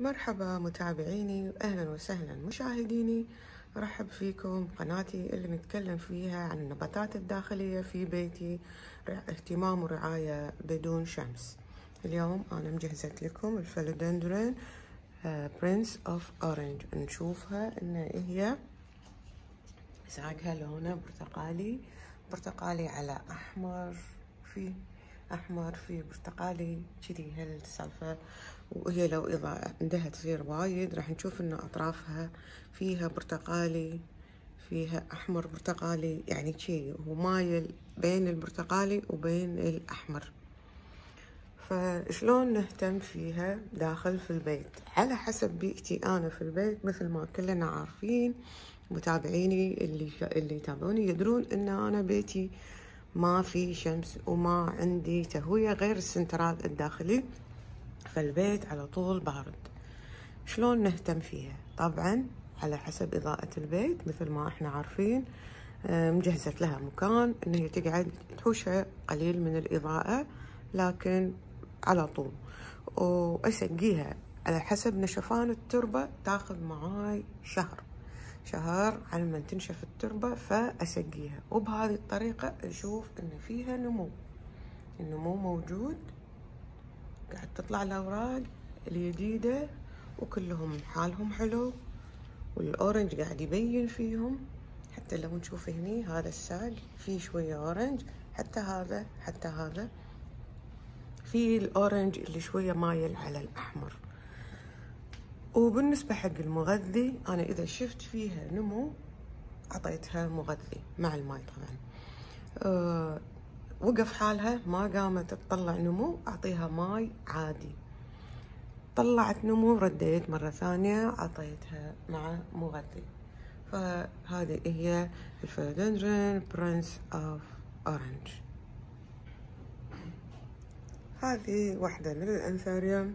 مرحبا متابعيني واهلا وسهلا مشاهديني. أرحب فيكم قناتي اللي نتكلم فيها عن النباتات الداخلية في بيتي اهتمام ورعاية بدون شمس. اليوم أنا مجهزت لكم ال Philodendron Prince of Orange نشوفها إن هي ساقها لونه برتقالي برتقالي على أحمر في أحمر في برتقالي كذي هالسالفه وهي لو إذا عندها تصير وايد راح نشوف ان أطرافها فيها برتقالي فيها أحمر برتقالي يعني شي هو مايل بين البرتقالي وبين الأحمر. فشلون نهتم فيها داخل في البيت؟ على حسب بيئتي أنا في البيت مثل ما كلنا عارفين متابعيني اللي اللي يتابعوني يدرون إن أنا بيتي ما في شمس وما عندي تهوية غير السنترال الداخلي فالبيت على طول بارد. شلون نهتم فيها؟ طبعا على حسب إضاءة البيت مثل ما إحنا عارفين مجهزت لها مكان إن هي تقعد تحوشها قليل من الإضاءة لكن على طول. وأسقيها على حسب نشفان التربة تاخذ معاي شهر. شهر على ما تنشف التربة فأسقيها. وبهذه الطريقة أشوف إن فيها نمو. النمو موجود. قاعد تطلع الأوراق الجديدة وكلهم حالهم حلو. وال orange قاعد يبين فيهم. حتى لو نشوف هني هذا الساق فيه شوية orange. حتى هذا حتى هذا. في ال orange اللي شوية مايل على الأحمر. وبالنسبة حق المغذي أنا إذا شفت فيها نمو عطيتها مغذي مع الماي طبعا. أه وقف حالها ما قامت تطلع نمو أعطيها ماي عادي. طلعت نمو رديت مرة ثانية عطيتها مع مغذي. فهذه هي ال Philodendron Prince of Orange هذه واحدة من الانثاريوم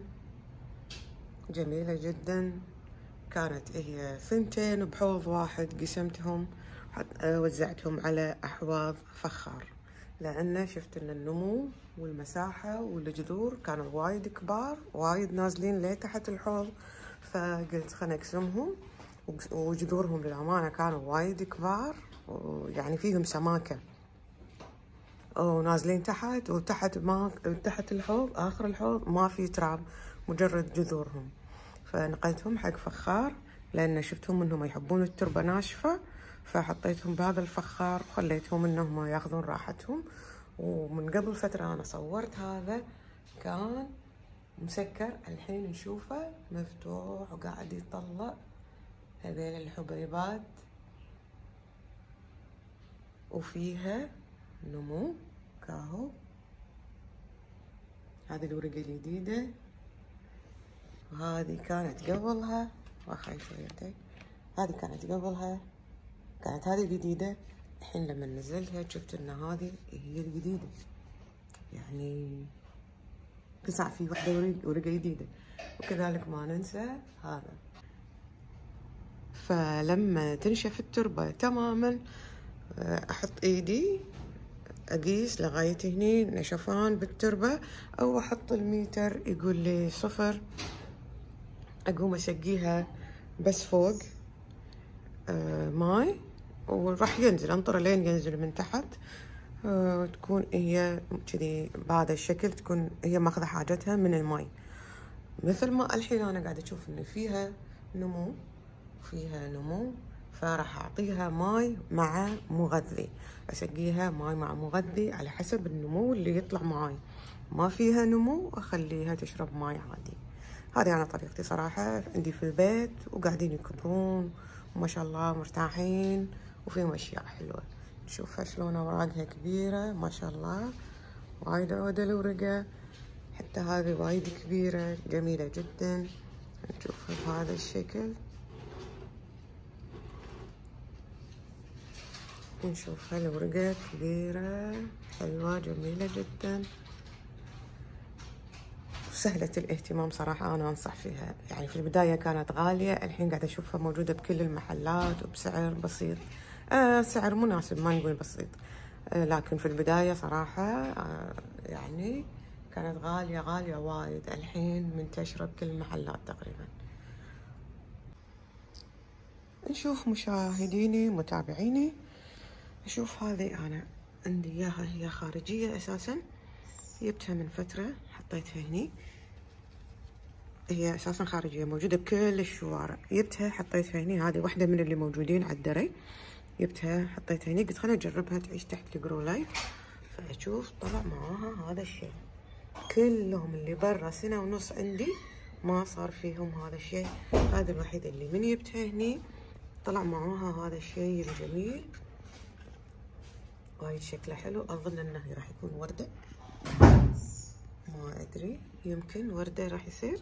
جميلة جدا. كانت هي ثنتين بحوض واحد قسمتهم وزعتهم على أحواض فخار. لأن شفت أن النمو والمساحة والجذور كانوا وايد كبار وايد نازلين لتحت الحوض. فقلت خلنا أقسمهم وجذورهم للأمانة كانوا وايد كبار ويعني فيهم سماكة. ونازلين تحت وتحت ما تحت الحوض آخر الحوض ما في تراب. مجرد جذورهم. فنقلتهم حق فخار لأن شفتهم إنهم يحبون التربة ناشفة فحطيتهم بهذا الفخار وخليتهم إنهم يأخذون راحتهم. ومن قبل فترة أنا صورت هذا كان مسكر الحين نشوفه مفتوح وقاعد يطلع. هذيل الحبيبات. وفيها نمو كاهو. هذه الورقة الجديدة. وهذه كانت قبلها. وأخي شويتين. هذه كانت قبلها. كانت هذه جديدة الحين لما نزلتها شفت إن هذه هي الجديدة. يعني قصع في وحدة ورقة جديدة. وكذلك ما ننسى هذا. فلما تنشف التربة تماما أحط إيدي أقيس لغاية هني نشفان بالتربة أو أحط الميتر يقول لي صفر. أقوم اسقيها بس فوق آه ماي وراح ينزل انطره لين ينزل من تحت آه هي كذي بهذا الشكل تكون هي ماخذة حاجتها من الماي. مثل ما الحين أنا قاعدة أشوف إن فيها نمو فيها نمو فراح أعطيها ماي مع مغذي. اسقيها ماي مع مغذي على حسب النمو اللي يطلع معاي. ما فيها نمو أخليها تشرب ماي عادي. هذه أنا طريقتي صراحة عندي في البيت وقاعدين يكبرون وما شاء الله مرتاحين وفيهم أشياء حلوة. نشوفها شلون أوراقها كبيرة ما شاء الله وايد عودة الورقة حتى هذه وايد كبيرة جميلة جدا. نشوفها بهذا الشكل. نشوفها الورقة كبيرة حلوة جميلة جدا. سهلة الاهتمام صراحة أنا أنصح فيها. يعني في البداية كانت غالية الحين قاعدة أشوفها موجودة بكل المحلات وبسعر بسيط. آه سعر مناسب ما نقول بسيط. آه لكن في البداية صراحة آه يعني كانت غالية غالية وايد. الحين منتشرة بكل المحلات تقريبا. نشوف مشاهديني متابعيني. نشوف هذه أنا عندي إياها هي خارجية أساسا. جبتها من فترة حطيتها هني. هي أساسا خارجية موجودة بكل الشوارع. جبتها حطيتها هني. هذه واحدة من اللي موجودين على الدري جبتها حطيتها هني. قلت خليني أجربها تعيش تحت ال grow light فأشوف طلع معاها هذا الشيء. كلهم اللي برا سنة ونص عندي ما صار فيهم هذا الشيء. هذا الوحيد اللي من جبتها هني. طلع معاها هذا الشيء الجميل. وايد شكله حلو. أظن إنه راح يكون ادري يمكن وردة راح يصير.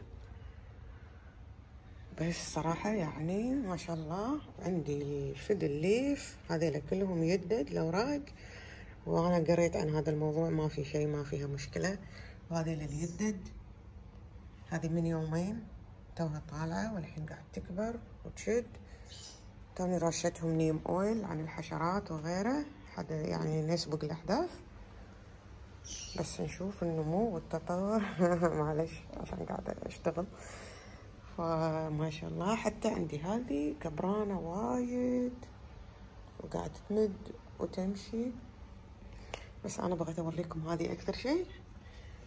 بس صراحة يعني ما شاء الله عندي الفد الليف هذيلا كلهم يدد الاوراق وأنا قريت عن هذا الموضوع ما في شيء ما فيها مشكلة. وهذيلا اليدد. هذه من يومين توها طالعة والحين قاعد تكبر وتشد. توني رشتهم نيم أويل عن الحشرات وغيره حتى يعني نسبق الأحداث. بس نشوف النمو والتطور. معلش عشان قاعدة أشتغل. فما شاء الله حتى عندي هذه كبرانة وايد وقاعدة تمد وتمشي. بس أنا بغيت أوريكم هذه أكثر شيء.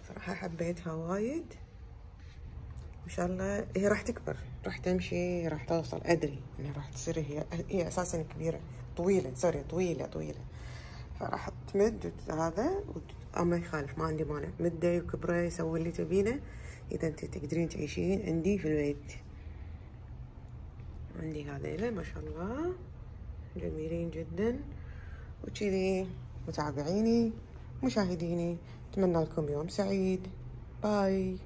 صراحة حبيتها وايد. ان شاء الله هي راح تكبر راح تمشي راح توصل. أدري إنها راح تصير هي هي أساسا كبيرة طويلة سوري طويلة طويلة. فراح تمد هذا. ما يخالف ما عندي مانع. مدة وكبرة يسوي اللي تبينه. إذا أنت تقدرين تعيشين عندي في البيت. عندي هذيلا ما شاء الله. جميلين جدا. وكذي متابعيني مشاهديني. أتمنى لكم يوم سعيد. باي.